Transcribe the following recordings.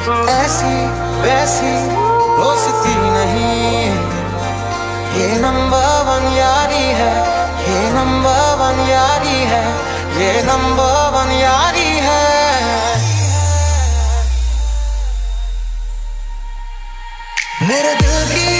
ऐसी वैसी दोस्ती नहीं। ये नंबर वन यारी है, ये नंबर वन यारी है, ये नंबर वन यारी है। मेरे दिल की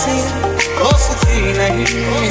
हँसी हो नहीं।